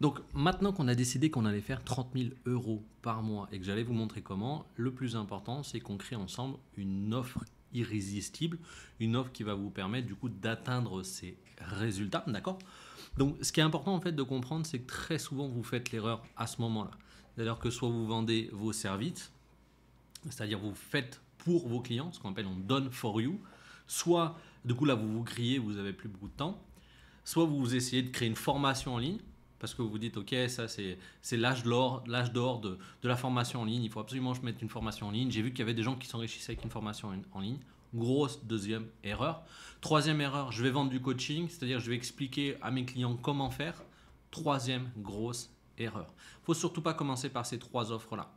Donc maintenant qu'on a décidé qu'on allait faire 30 000 euros par mois et que j'allais vous montrer comment, le plus important c'est qu'on crée ensemble une offre irrésistible, une offre qui va vous permettre du coup d'atteindre ces résultats, d'accord? Donc ce qui est important en fait de comprendre c'est que très souvent vous faites l'erreur à ce moment-là. C'est-à-dire que soit vous vendez vos services, c'est-à-dire vous faites pour vos clients, ce qu'on appelle on donne for you, soit du coup là vous vous criez, vous avez plus beaucoup de temps, soit vous essayez de créer une formation en ligne, parce que vous dites, ok, ça c'est l'âge d'or, l'âge d'or de, de, la formation en ligne, il faut absolument que je mette une formation en ligne. J'ai vu qu'il y avait des gens qui s'enrichissaient avec une formation en ligne. Grosse deuxième erreur. Troisième erreur, je vais vendre du coaching, c'est-à-dire je vais expliquer à mes clients comment faire. Troisième grosse erreur. Il faut surtout pas commencer par ces trois offres-là.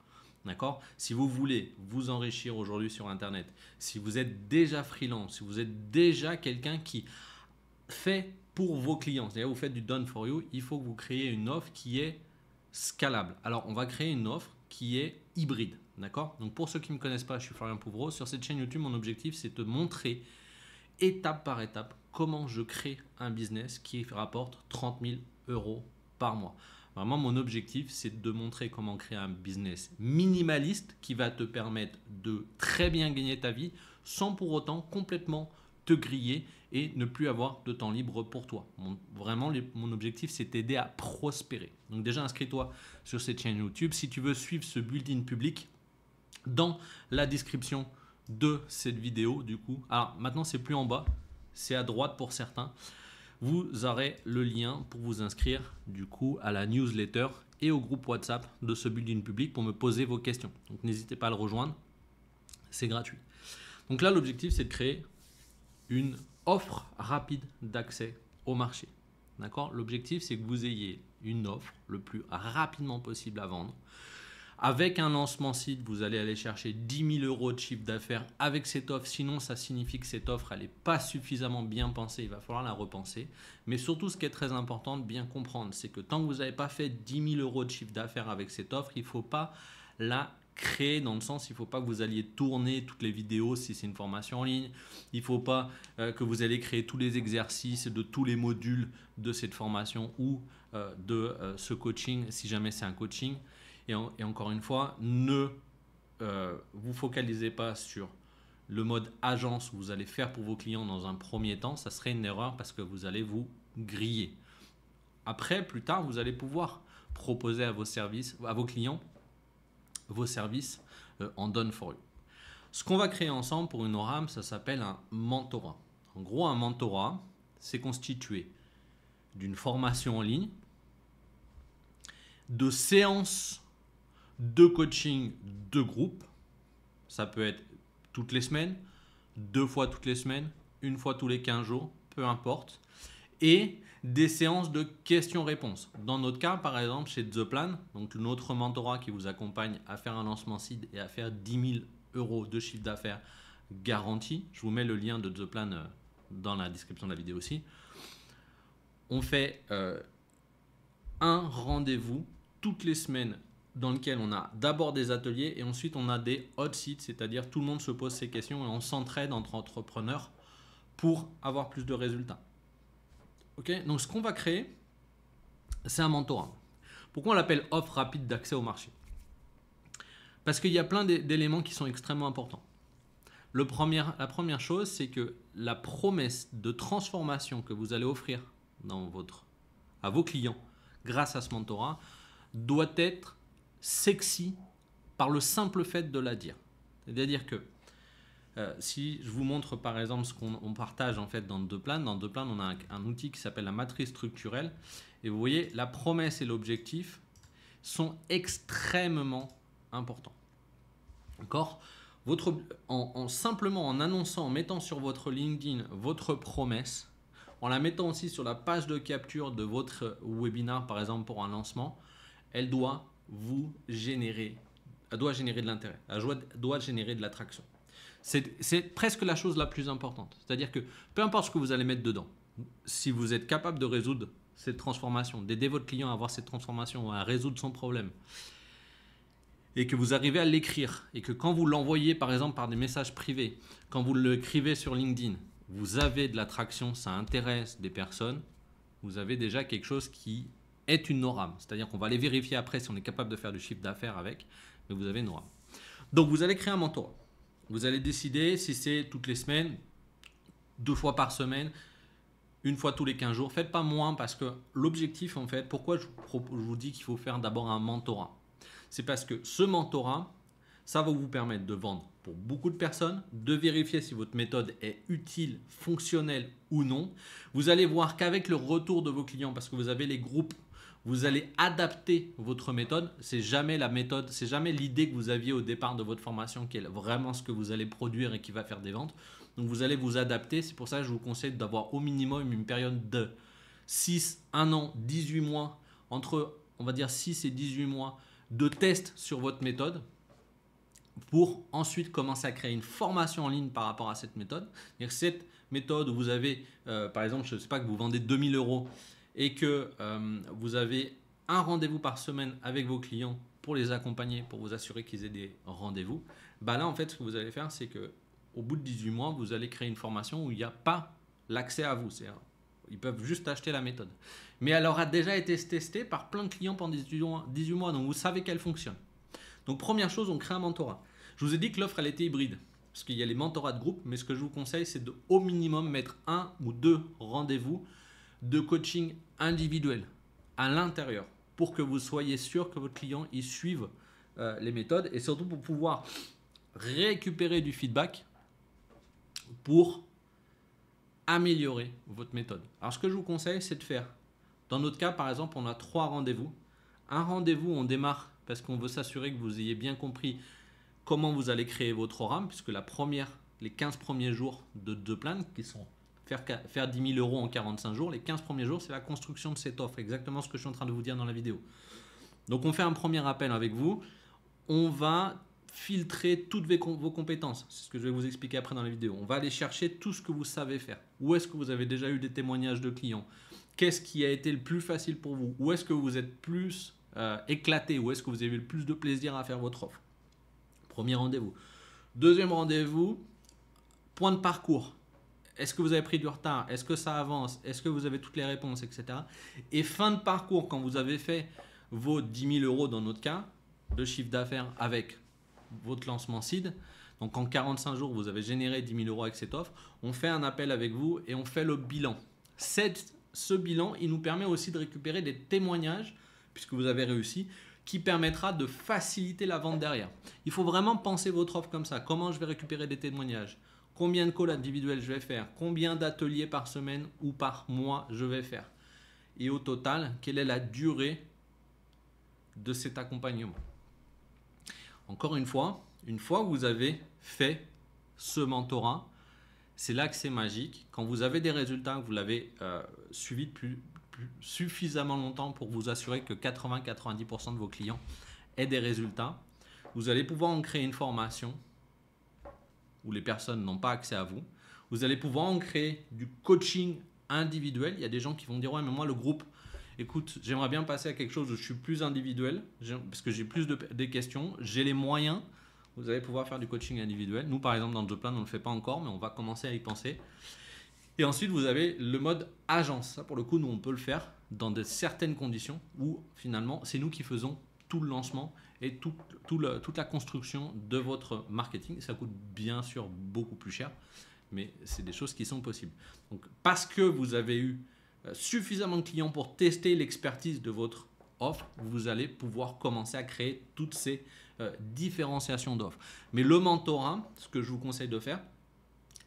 D'accord? Si vous voulez vous enrichir aujourd'hui sur Internet, si vous êtes déjà freelance, si vous êtes déjà quelqu'un qui fait pour vos clients, c'est-à-dire vous faites du done for you, il faut que vous créez une offre qui est scalable. Alors, on va créer une offre qui est hybride. D'accord? Donc, pour ceux qui ne me connaissent pas, je suis Florian Pouvreau. Sur cette chaîne YouTube, mon objectif, c'est de montrer étape par étape comment je crée un business qui rapporte 30 000 euros par mois. Vraiment, mon objectif, c'est de montrer comment créer un business minimaliste qui va te permettre de très bien gagner ta vie sans pour autant complètement griller et ne plus avoir de temps libre pour toi. vraiment, mon objectif, c'est t'aider à prospérer. Donc déjà, inscris-toi sur cette chaîne YouTube. Si tu veux suivre ce building public, dans la description de cette vidéo, du coup, alors maintenant, c'est plus en bas, c'est à droite pour certains. Vous aurez le lien pour vous inscrire, du coup, à la newsletter et au groupe WhatsApp de ce building public pour me poser vos questions. Donc n'hésitez pas à le rejoindre, c'est gratuit. Donc là, l'objectif, c'est de créer une offre rapide d'accès au marché. D'accord? L'objectif, c'est que vous ayez une offre le plus rapidement possible à vendre. Avec un lancement site, vous allez aller chercher 10 000 euros de chiffre d'affaires avec cette offre. Sinon, ça signifie que cette offre, n'est pas suffisamment bien pensée. Il va falloir la repenser. Mais surtout, ce qui est très important de bien comprendre, c'est que tant que vous n'avez pas fait 10 000 euros de chiffre d'affaires avec cette offre, il ne faut pas la créer dans le sens il ne faut pas que vous alliez tourner toutes les vidéos si c'est une formation en ligne. Il ne faut pas euh, que vous allez créer tous les exercices de tous les modules de cette formation ou euh, de euh, ce coaching si jamais c'est un coaching. Et, et, encore une fois, ne vous focalisez pas sur le mode agence que vous allez faire pour vos clients dans un premier temps. Ça serait une erreur parce que vous allez vous griller. Après, plus tard, vous allez pouvoir proposer à vos services, à vos clients vos services euh, en done for you. Ce qu'on va créer ensemble pour une ORAM, ça s'appelle un mentorat. En gros, un mentorat, c'est constitué d'une formation en ligne, de séances de coaching de groupe. Ça peut être toutes les semaines, deux fois toutes les semaines, une fois tous les 15 jours, peu importe. Et des séances de questions-réponses. Dans notre cas, par exemple, chez The Plan, donc notre mentorat qui vous accompagne à faire un lancement seed et à faire 10 000 euros de chiffre d'affaires garanti. Je vous mets le lien de The Plan euh, dans la description de la vidéo aussi. On fait euh, un rendez-vous toutes les semaines dans lequel on a d'abord des ateliers et ensuite on a des hot seats, c'est-à-dire tout le monde se pose ses questions et on s'entraide entre entrepreneurs pour avoir plus de résultats. Donc ce qu'on va créer, c'est un mentorat. Pourquoi on l'appelle offre rapide d'accès au marché? Parce qu'il y a plein d'éléments qui sont extrêmement importants. La première chose, c'est que la promesse de transformation que vous allez offrir à vos clients grâce à ce mentorat doit être sexy par le simple fait de la dire. C'est-à-dire que euh, si je vous montre par exemple ce qu'on partage en fait dans deux plans, dans deux plans on a un, outil qui s'appelle la matrice structurelle et vous voyez la promesse et l'objectif sont extrêmement importants. D'accord? En, simplement en annonçant, en mettant sur votre LinkedIn votre promesse, en la mettant aussi sur la page de capture de votre webinar par exemple pour un lancement, elle doit vous générer, elle doit générer de l'intérêt, elle doit générer de l'attraction. C'est presque la chose la plus importante. C'est-à-dire que peu importe ce que vous allez mettre dedans, si vous êtes capable de résoudre cette transformation, d'aider votre client à avoir cette transformation, à résoudre son problème, et que vous arrivez à l'écrire, et que quand vous l'envoyez par exemple par des messages privés, quand vous l'écrivez sur LinkedIn, vous avez de l'attraction, ça intéresse des personnes, vous avez déjà quelque chose qui est une NORAM. C'est-à-dire qu'on va aller vérifier après si on est capable de faire du chiffre d'affaires avec, mais vous avez une NORAM. Donc vous allez créer un mentorat. Vous allez décider si c'est toutes les semaines, deux fois par semaine, une fois tous les 15 jours. Faites pas moins parce que l'objectif en fait, pourquoi je vous dis qu'il faut faire d'abord un mentorat? C'est parce que ce mentorat, ça va vous permettre de vendre pour beaucoup de personnes, de vérifier si votre méthode est utile, fonctionnelle ou non. Vous allez voir qu'avec le retour de vos clients, parce que vous avez les groupes, vous allez adapter votre méthode. C'est jamais la méthode, c'est jamais l'idée que vous aviez au départ de votre formation qui est vraiment ce que vous allez produire et qui va faire des ventes. Donc vous allez vous adapter. C'est pour ça que je vous conseille d'avoir au minimum une période de 6, 1 an, 18 mois, entre on va dire 6 et 18 mois de test sur votre méthode pour ensuite commencer à créer une formation en ligne par rapport à cette méthode. Cette méthode où vous avez, euh, par exemple, je ne sais pas, que vous vendez 2000 euros et que euh, vous avez un rendez-vous par semaine avec vos clients pour les accompagner, pour vous assurer qu'ils aient des rendez-vous, bah là, en fait, ce que vous allez faire, c'est que au bout de 18 mois, vous allez créer une formation où il n'y a pas l'accès à vous. Ils peuvent juste acheter la méthode. Mais elle aura déjà été testée par plein de clients pendant 18 mois, donc vous savez qu'elle fonctionne. Donc première chose, on crée un mentorat. Je vous ai dit que l'offre, elle était hybride. Parce qu'il y a les mentorats de groupe, mais ce que je vous conseille, c'est de au minimum mettre un ou deux rendez-vous de coaching individuel à l'intérieur pour que vous soyez sûr que votre client y suive euh, les méthodes et surtout pour pouvoir récupérer du feedback pour améliorer votre méthode. Alors ce que je vous conseille, c'est de faire, dans notre cas par exemple, on a trois rendez-vous. Un rendez-vous, on démarre parce qu'on veut s'assurer que vous ayez bien compris comment vous allez créer votre RAM, puisque la première, les 15 premiers jours de deux planes, qui sont faire, faire 10 000 euros en 45 jours, les 15 premiers jours, c'est la construction de cette offre, exactement ce que je suis en train de vous dire dans la vidéo. Donc on fait un premier appel avec vous, on va filtrer toutes vos compétences, c'est ce que je vais vous expliquer après dans la vidéo. On va aller chercher tout ce que vous savez faire. Où est-ce que vous avez déjà eu des témoignages de clients? Qu'est-ce qui a été le plus facile pour vous? Où est-ce que vous êtes plus euh, éclaté? Où est-ce que vous avez le plus de plaisir à faire votre offre? Premier rendez-vous. Deuxième rendez-vous, point de parcours. Est-ce que vous avez pris du retard? Est-ce que ça avance? Est-ce que vous avez toutes les réponses, etc. Et fin de parcours, quand vous avez fait vos 10 000 euros dans notre cas de chiffre d'affaires avec votre lancement seed, donc en 45 jours, vous avez généré 10 000 euros avec cette offre, on fait un appel avec vous et on fait le bilan. ce bilan, il nous permet aussi de récupérer des témoignages, puisque vous avez réussi, qui permettra de faciliter la vente derrière. Il faut vraiment penser votre offre comme ça. Comment je vais récupérer des témoignages? Combien de calls individuels je vais faire? Combien d'ateliers par semaine ou par mois je vais faire? Et au total, quelle est la durée de cet accompagnement? Encore une fois, une fois que vous avez fait ce mentorat, c'est là que c'est magique. Quand vous avez des résultats, que vous l'avez euh, suivi depuis suffisamment longtemps pour vous assurer que 80-90% de vos clients aient des résultats. Vous allez pouvoir en créer une formation où les personnes n'ont pas accès à vous. Vous allez pouvoir en créer du coaching individuel. Il y a des gens qui vont dire ouais mais moi le groupe, écoute j'aimerais bien passer à quelque chose où je suis plus individuel parce que j'ai plus de questions, j'ai les moyens. Vous allez pouvoir faire du coaching individuel. Nous par exemple dans le plan on ne le fait pas encore mais on va commencer à y penser. Et ensuite, vous avez le mode agence. Ça, pour le coup, nous, on peut le faire dans de certaines conditions où finalement, c'est nous qui faisons tout le lancement et tout, toute la construction de votre marketing. Ça coûte bien sûr beaucoup plus cher, mais c'est des choses qui sont possibles. Donc, parce que vous avez eu euh, suffisamment de clients pour tester l'expertise de votre offre, vous allez pouvoir commencer à créer toutes ces euh, différenciations d'offres. Mais le mentorat, ce que je vous conseille de faire,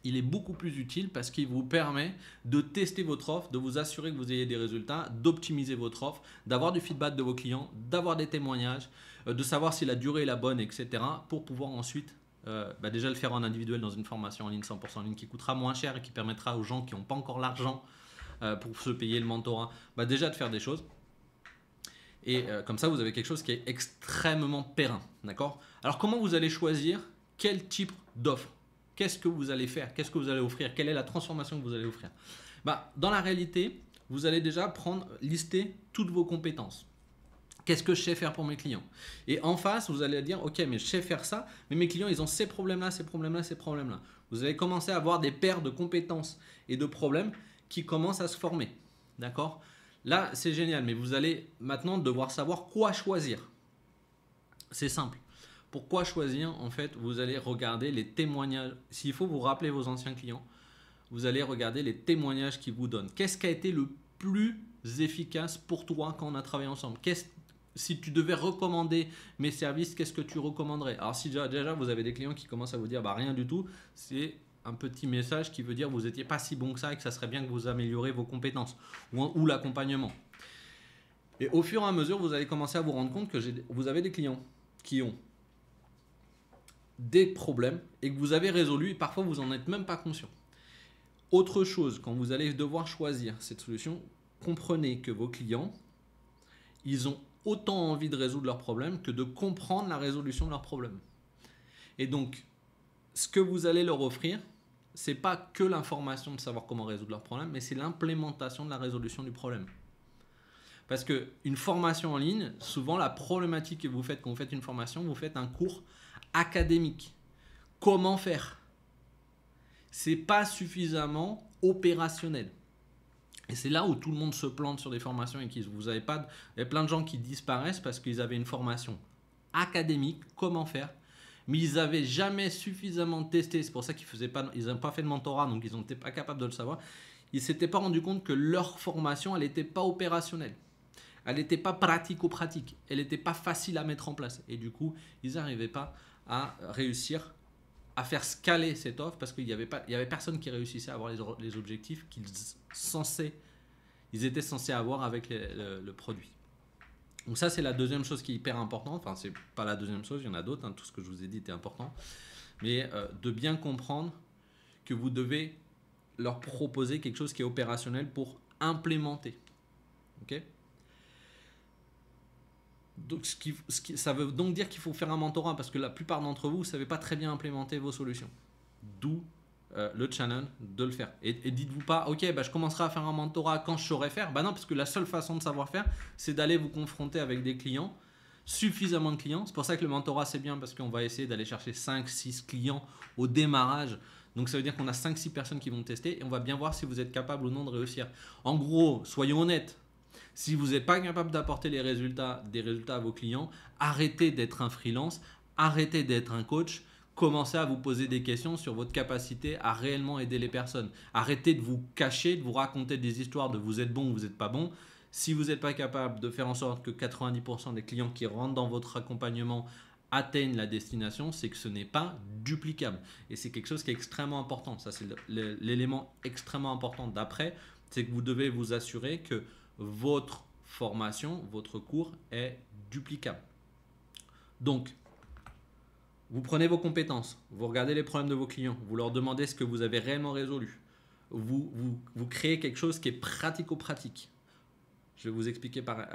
il est beaucoup plus utile parce qu'il vous permet de tester votre offre, de vous assurer que vous ayez des résultats, d'optimiser votre offre, d'avoir du feedback de vos clients, d'avoir des témoignages, euh, de savoir si la durée est la bonne, etc. pour pouvoir ensuite euh, bah, déjà le faire en individuel dans une formation en ligne 100% en ligne qui coûtera moins cher et qui permettra aux gens qui n'ont pas encore l'argent euh, pour se payer le mentorat, bah, déjà de faire des choses. Et comme ça, vous avez quelque chose qui est extrêmement périn. D'accord? Alors, comment vous allez choisir quel type d'offre? Qu'est-ce que vous allez faire? Qu'est-ce que vous allez offrir? Quelle est la transformation que vous allez offrir? Bah, Dans la réalité, vous allez déjà prendre, lister toutes vos compétences. Qu'est-ce que je sais faire pour mes clients? Et en face, vous allez dire, ok, mais je sais faire ça, mais mes clients, ils ont ces problèmes-là, ces problèmes-là, ces problèmes-là. Vous allez commencer à avoir des paires de compétences et de problèmes qui commencent à se former. D'accord? Là, c'est génial, mais vous allez maintenant devoir savoir quoi choisir. C'est simple. Pourquoi choisir En fait, vous allez regarder les témoignages. S'il faut vous rappeler vos anciens clients, vous allez regarder les témoignages qu'ils vous donnent. Qu'est-ce qui a été le plus efficace pour toi quand on a travaillé ensemble? Si tu devais recommander mes services, qu'est-ce que tu recommanderais? Alors si déjà, vous avez des clients qui commencent à vous dire bah, rien du tout, c'est un petit message qui veut dire vous n'étiez pas si bon que ça et que ça serait bien que vous améliorez vos compétences ou, l'accompagnement. Et au fur et à mesure, vous allez commencer à vous rendre compte que vous avez des clients qui ont des problèmes et que vous avez résolu et parfois vous n'en êtes même pas conscient. Autre chose, quand vous allez devoir choisir cette solution, comprenez que vos clients, ils ont autant envie de résoudre leurs problèmes que de comprendre la résolution de leurs problèmes. Et donc, ce que vous allez leur offrir, c'est pas que l'information de savoir comment résoudre leurs problèmes, mais c'est l'implémentation de la résolution du problème. Parce que une formation en ligne, souvent la problématique que vous faites quand vous faites une formation, vous faites un cours académique. Comment faire? C'est pas suffisamment opérationnel. Et c'est là où tout le monde se plante sur des formations et qu'ils vous avez pas, il y a plein de gens qui disparaissent parce qu'ils avaient une formation académique, comment faire, mais ils n'avaient jamais suffisamment testé. C'est pour ça qu'ils faisaient pas, ils n'ont pas fait de mentorat, donc ils n'étaient pas capables de le savoir. Ils s'étaient pas rendu compte que leur formation, elle n'était pas opérationnelle. Elle n'était pas pratico-pratique. Elle n'était pas facile à mettre en place. Et du coup, ils n'arrivaient pas à réussir à faire scaler cette offre parce qu'il n'y avait, avait personne qui réussissait à avoir les, objectifs qu'ils ils étaient censés avoir avec le, produit. Donc ça, c'est la deuxième chose qui est hyper importante. Enfin, c'est pas la deuxième chose, il y en a d'autres. Hein. tout ce que je vous ai dit était important. Mais euh, de bien comprendre que vous devez leur proposer quelque chose qui est opérationnel pour implémenter. ok? Donc, ce qui, ça veut donc dire qu'il faut faire un mentorat parce que la plupart d'entre vous ne savez pas très bien implémenter vos solutions. D'où euh, le channel de le faire. Et, dites-vous pas, ok, bah, je commencerai à faire un mentorat quand je saurai faire. Bah non, parce que la seule façon de savoir faire, c'est d'aller vous confronter avec des clients, suffisamment de clients. C'est pour ça que le mentorat, c'est bien parce qu'on va essayer d'aller chercher 5, 6 clients au démarrage. Donc ça veut dire qu'on a 5-6 personnes qui vont tester et on va bien voir si vous êtes capable ou non de réussir. En gros, soyons honnêtes, si vous n'êtes pas capable d'apporter les résultats, des résultats à vos clients, arrêtez d'être un freelance, arrêtez d'être un coach, commencez à vous poser des questions sur votre capacité à réellement aider les personnes. Arrêtez de vous cacher, de vous raconter des histoires de vous êtes bon ou vous n'êtes pas bon. Si vous n'êtes pas capable de faire en sorte que 90% des clients qui rentrent dans votre accompagnement atteignent la destination, c'est que ce n'est pas duplicable. Et c'est quelque chose qui est extrêmement important. Ça, c'est l'élément extrêmement important d'après, c'est que vous devez vous assurer que votre formation, votre cours est duplicable. Donc, vous prenez vos compétences, vous regardez les problèmes de vos clients, vous leur demandez ce que vous avez réellement résolu. Vous, vous, créez quelque chose qui est pratico-pratique. Je vais vous expliquer par,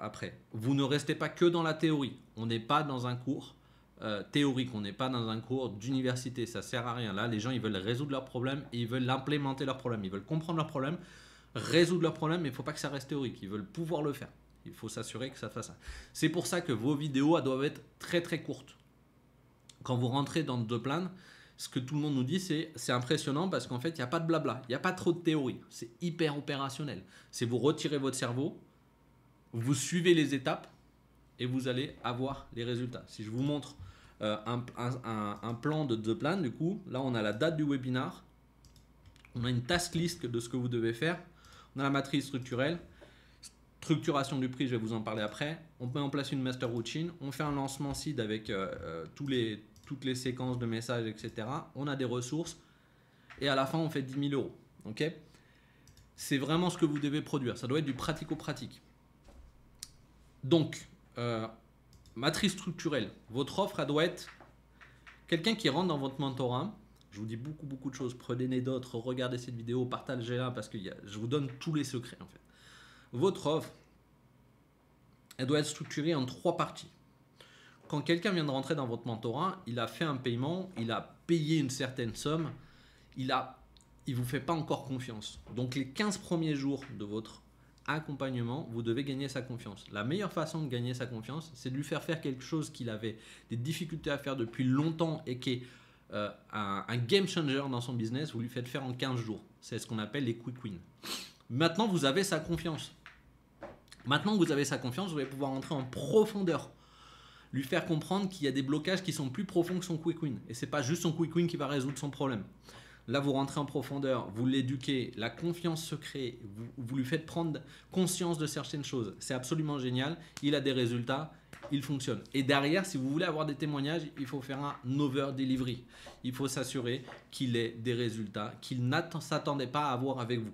après. Vous ne restez pas que dans la théorie. On n'est pas dans un cours euh, théorique, on n'est pas dans un cours d'université. Ça sert à rien. Là, les gens, ils veulent résoudre leurs problèmes ils veulent implémenter leurs problèmes. Ils veulent comprendre leurs problèmes résoudre leurs problèmes, mais il ne faut pas que ça reste théorique. Ils veulent pouvoir le faire. Il faut s'assurer que ça fasse ça. C'est pour ça que vos vidéos doivent être très très courtes. Quand vous rentrez dans deux plans, ce que tout le monde nous dit, c'est c'est impressionnant parce qu'en fait, il n'y a pas de blabla, il n'y a pas trop de théorie. C'est hyper opérationnel. C'est vous retirez votre cerveau, vous suivez les étapes et vous allez avoir les résultats. Si je vous montre euh, un, plan de deux plans, du coup, là on a la date du webinar, on a une task list de ce que vous devez faire dans la matrice structurelle. Structuration du prix, je vais vous en parler après. On met en place une master routine. On fait un lancement seed avec euh, euh, toutes les séquences de messages, etc. On a des ressources. Et à la fin, on fait 10 000 euros. C'est vraiment ce que vous devez produire. Ça doit être du pratico-pratique. Donc, euh, matrice structurelle. Votre offre, doit être quelqu'un qui rentre dans votre mentorat je vous dis beaucoup, beaucoup de choses. Prenez d'autres, regardez cette vidéo, partagez-la parce que je vous donne tous les secrets en fait. Votre offre, elle doit être structurée en trois parties. Quand quelqu'un vient de rentrer dans votre mentorat, il a fait un paiement, il a payé une certaine somme, il a il vous fait pas encore confiance. Donc les 15 premiers jours de votre accompagnement, vous devez gagner sa confiance. La meilleure façon de gagner sa confiance, c'est de lui faire faire quelque chose qu'il avait des difficultés à faire depuis longtemps et qui est euh, un, game changer dans son business, vous lui faites faire en 15 jours. C'est ce qu'on appelle les quick wins. Maintenant, vous avez sa confiance. Maintenant que vous avez sa confiance, vous allez pouvoir entrer en profondeur. Lui faire comprendre qu'il y a des blocages qui sont plus profonds que son quick win. Et c'est pas juste son quick win qui va résoudre son problème. Là, vous rentrez en profondeur, vous l'éduquez, la confiance se crée, vous, lui faites prendre conscience de certaines choses. C'est absolument génial. Il a des résultats, il fonctionne. Et derrière, si vous voulez avoir des témoignages, il faut faire un over delivery. Il faut s'assurer qu'il ait des résultats qu'il ne s'attendait pas à avoir avec vous.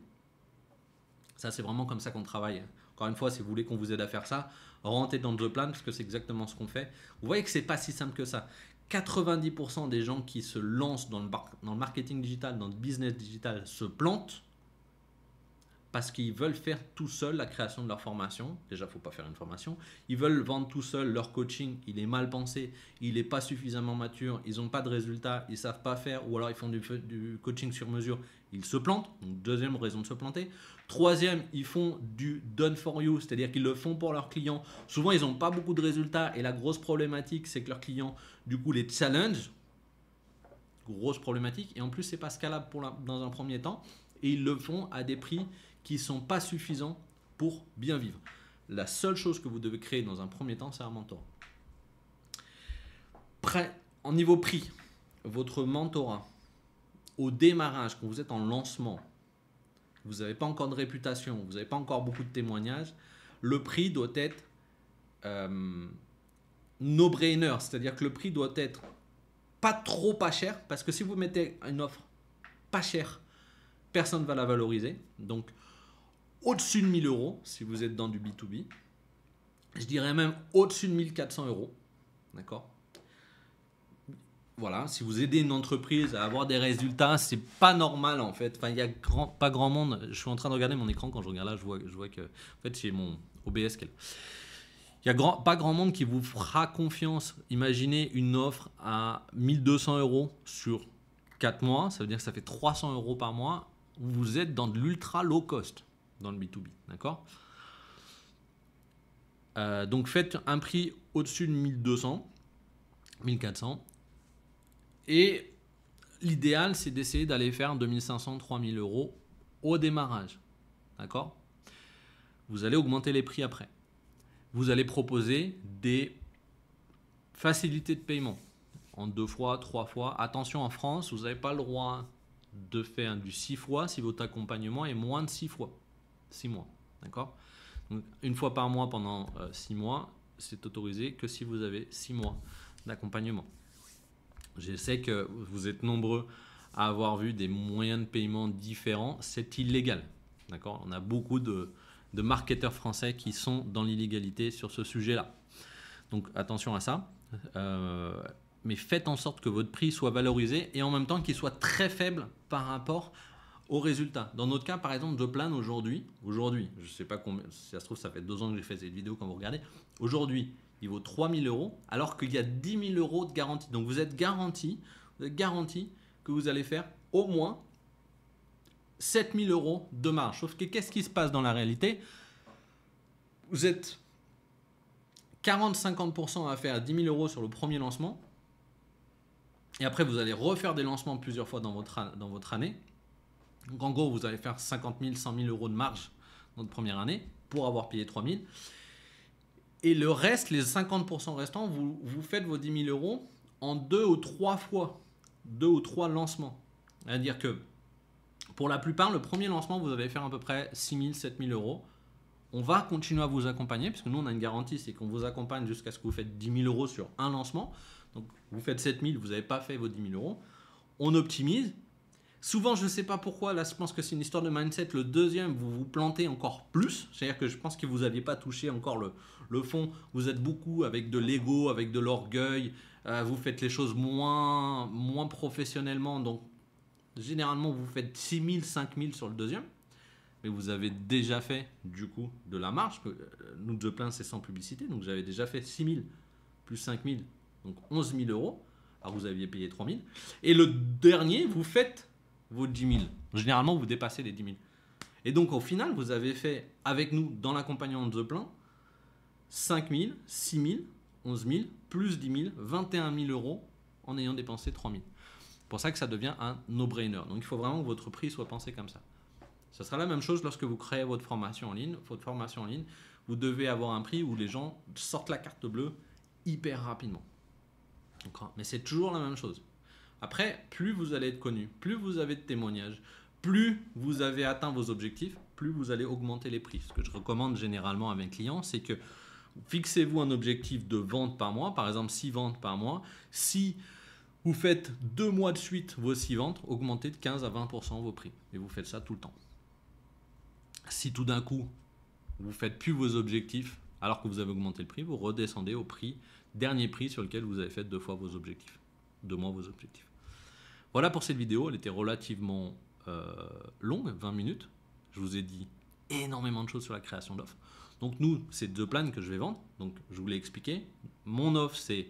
Ça, c'est vraiment comme ça qu'on travaille. Encore une fois, si vous voulez qu'on vous aide à faire ça, rentrez dans le plan parce que c'est exactement ce qu'on fait. Vous voyez que c'est pas si simple que ça. 90% des gens qui se lancent dans le, marketing digital, dans le business digital, se plantent parce qu'ils veulent faire tout seul la création de leur formation. Déjà, faut pas faire une formation. Ils veulent vendre tout seul leur coaching. Il est mal pensé, il n'est pas suffisamment mature, ils n'ont pas de résultats, ils savent pas faire, ou alors ils font du, du coaching sur mesure. Ils se plantent. deuxième raison de se planter. Troisième, ils font du done for you, c'est-à-dire qu'ils le font pour leurs clients. Souvent, ils n'ont pas beaucoup de résultats et la grosse problématique, c'est que leurs clients, du coup, les challenge. Grosse problématique. Et en plus, c'est pas scalable dans un premier temps. Et ils le font à des prix qui sont pas suffisants pour bien vivre. La seule chose que vous devez créer dans un premier temps, c'est un mentor. Prêt, en niveau prix, votre mentorat, au démarrage, quand vous êtes en lancement, vous n'avez pas encore de réputation, vous n'avez pas encore beaucoup de témoignages, le prix doit être euh, no-brainer, c'est-à-dire que le prix doit être pas trop pas cher, parce que si vous mettez une offre pas chère, personne ne va la valoriser. Donc, au-dessus de 1000 euros, si vous êtes dans du B2B. Je dirais même au-dessus de 1400 euros. D'accord? Voilà, si vous aidez une entreprise à avoir des résultats, c'est pas normal en fait. Enfin, il y a pas grand monde. Je suis en train de regarder mon écran quand je regarde là, je vois, que en fait, c'est mon OBS. Il y a pas grand monde qui vous fera confiance. Imaginez une offre à 1200 euros sur 4 mois, ça veut dire que ça fait 300 euros par mois. Vous êtes dans de l'ultra low cost dans le B2B. D'accord? Euh, Donc faites un prix au-dessus de 1200, 1400. Et l'idéal, c'est d'essayer d'aller faire 2500, 3000 euros au démarrage. D'accord? Vous allez augmenter les prix après. Vous allez proposer des facilités de paiement en deux fois, trois fois. Attention, en France, vous n'avez pas le droit de faire du six fois si votre accompagnement est moins de six fois. 6 mois. D'accord? Une fois par mois pendant 6 euh, mois, c'est autorisé que si vous avez 6 mois d'accompagnement. Je sais que vous êtes nombreux à avoir vu des moyens de paiement différents. C'est illégal. D'accord? On a beaucoup de, de marketeurs français qui sont dans l'illégalité sur ce sujet-là. Donc attention à ça. Euh, mais faites en sorte que votre prix soit valorisé et en même temps qu'il soit très faible par rapport au résultat. Dans notre cas, par exemple, de plan aujourd'hui, aujourd'hui, je ne sais pas combien, si ça se trouve, ça fait deux ans que j'ai fait cette vidéo quand vous regardez, aujourd'hui, il vaut 3000 euros, alors qu'il y a 10 000 euros de garantie. Donc vous êtes garanti, vous êtes garanti que vous allez faire au moins 7000 euros de marge. Sauf que qu'est-ce qui se passe dans la réalité? Vous êtes 40-50% à faire 10 000 euros sur le premier lancement. Et après, vous allez refaire des lancements plusieurs fois dans votre, dans votre année. Donc en gros, vous allez faire 50 000, 100 000 euros de marge dans votre première année pour avoir payé 3 000. Et le reste, les 50% restants, vous, vous faites vos 10 000 euros en deux ou trois fois, deux ou trois lancements. C'est-à-dire que pour la plupart, le premier lancement, vous allez faire à peu près 6 000, 7 000 euros. On va continuer à vous accompagner, puisque nous, on a une garantie, c'est qu'on vous accompagne jusqu'à ce que vous faites 10 000 euros sur un lancement. Donc, vous faites 7 000, vous n'avez pas fait vos 10 000 euros. On optimise, Souvent, je ne sais pas pourquoi, là je pense que c'est une histoire de mindset. Le deuxième, vous vous plantez encore plus. C'est-à-dire que je pense que vous n'aviez pas touché encore le, fond. Vous êtes beaucoup avec de l'ego, avec de l'orgueil. Euh, vous faites les choses moins, moins professionnellement. Donc, généralement, vous faites 6000, 5000 sur le deuxième. Mais vous avez déjà fait, du coup, de la marge. Euh, nous, de plein, c'est sans publicité. Donc, j'avais déjà fait 6000 plus 5000, donc 11 000 euros. Alors, vous aviez payé 3000. Et le dernier, vous faites vos 10 000. Généralement, vous dépassez les 10 000. Et donc, au final, vous avez fait avec nous dans l'accompagnement de The Plan 5 000, 6 000, 11 000, plus 10 000, 21 000 euros en ayant dépensé 3 000. Pour ça que ça devient un no-brainer. Donc, il faut vraiment que votre prix soit pensé comme ça. Ce sera la même chose lorsque vous créez votre formation en ligne. Votre formation en ligne, vous devez avoir un prix où les gens sortent la carte bleue hyper rapidement. Mais c'est toujours la même chose. Après, plus vous allez être connu, plus vous avez de témoignages, plus vous avez atteint vos objectifs, plus vous allez augmenter les prix. Ce que je recommande généralement à mes clients, c'est que fixez-vous un objectif de vente par mois, par exemple 6 ventes par mois. Si vous faites deux mois de suite vos 6 ventes, augmentez de 15 à 20% vos prix. Et vous faites ça tout le temps. Si tout d'un coup, vous faites plus vos objectifs alors que vous avez augmenté le prix, vous redescendez au prix, dernier prix sur lequel vous avez fait deux fois vos objectifs. Deux mois vos objectifs. Voilà pour cette vidéo, elle était relativement euh, longue, 20 minutes. Je vous ai dit énormément de choses sur la création d'offres. Donc nous, c'est deux plans que je vais vendre. Donc je vous l'ai expliqué. Mon offre, c'est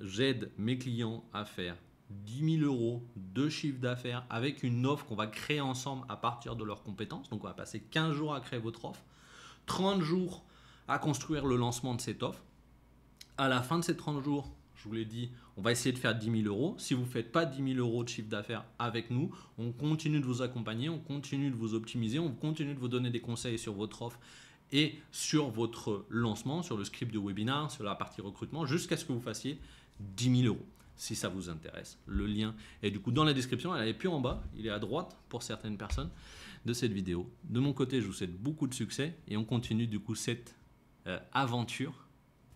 j'aide mes clients à faire 10 000 euros de chiffre d'affaires avec une offre qu'on va créer ensemble à partir de leurs compétences. Donc on va passer 15 jours à créer votre offre, 30 jours à construire le lancement de cette offre. À la fin de ces 30 jours, je vous l'ai dit, on va essayer de faire 10 000 euros. Si vous ne faites pas 10 000 euros de chiffre d'affaires avec nous, on continue de vous accompagner, on continue de vous optimiser, on continue de vous donner des conseils sur votre offre et sur votre lancement, sur le script de webinar, sur la partie recrutement, jusqu'à ce que vous fassiez 10 000 euros. Si ça vous intéresse, le lien est du coup dans la description. Elle est plus en bas, il est à droite pour certaines personnes de cette vidéo. De mon côté, je vous souhaite beaucoup de succès et on continue du coup cette euh, aventure.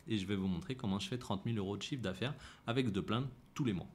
Et je vais vous montrer comment je fais 30 000 euros de chiffre d'affaires avec deux plaintes tous les mois.